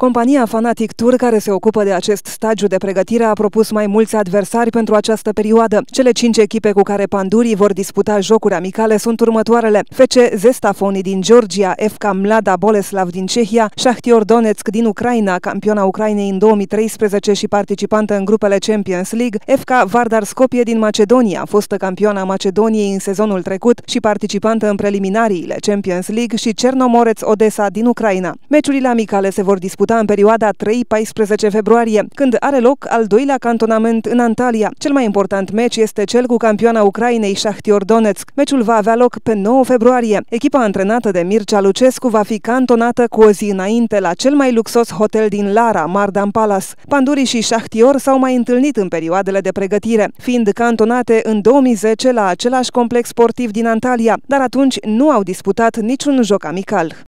Compania Fanatic Tour, care se ocupă de acest stagiu de pregătire, a propus mai mulți adversari pentru această perioadă. Cele cinci echipe cu care pandurii vor disputa jocuri amicale sunt următoarele. FC Zestafoni din Georgia, FK Mlada Boleslav din Cehia, Shahtior Donetsk din Ucraina, campiona Ucrainei în 2013 și participantă în grupele Champions League, FK Vardar Skopje din Macedonia, fostă campioana Macedoniei în sezonul trecut și participantă în preliminariile Champions League și Cernomoreț Odessa din Ucraina. Meciurile amicale se vor disputa disputa în perioada 3-14 februarie, când are loc al doilea cantonament în Antalya. Cel mai important meci este cel cu campioana Ucrainei Shahtior Donetsk. Meciul va avea loc pe 9 februarie. Echipa antrenată de Mircea Lucescu va fi cantonată cu o zi înainte la cel mai luxos hotel din Lara, Mardan Palace. Pandurii și Shahtior s-au mai întâlnit în perioadele de pregătire, fiind cantonate în 2010 la același complex sportiv din Antalya, dar atunci nu au disputat niciun joc amical.